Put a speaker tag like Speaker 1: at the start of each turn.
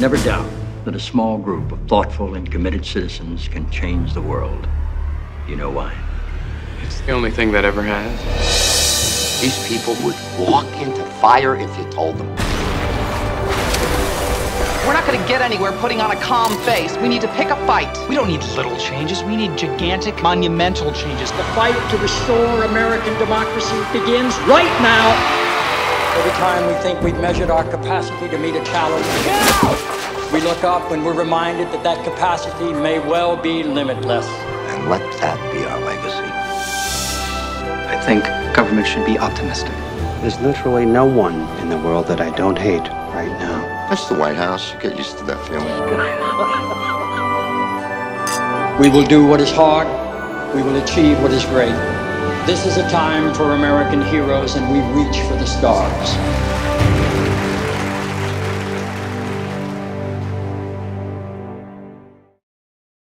Speaker 1: Never doubt that a small group of thoughtful and committed citizens can change the world. You know why?
Speaker 2: It's the only thing that ever has.
Speaker 3: These people would walk into fire if you told them.
Speaker 4: We're not going to get anywhere putting on a calm face. We need to pick a fight.
Speaker 5: We don't need little changes. We need gigantic, monumental changes.
Speaker 6: The fight to restore American democracy begins right now. Every time we think we've measured our capacity to meet a challenge, we look up and we're reminded that that capacity may well be limitless.
Speaker 3: And let that be our legacy.
Speaker 7: I think government should be optimistic.
Speaker 8: There's literally no one in the world that I don't hate right now.
Speaker 9: That's the White House. You get used to that feeling.
Speaker 6: we will do what is hard. We will achieve what is great. This is a time for American heroes, and we reach for the stars.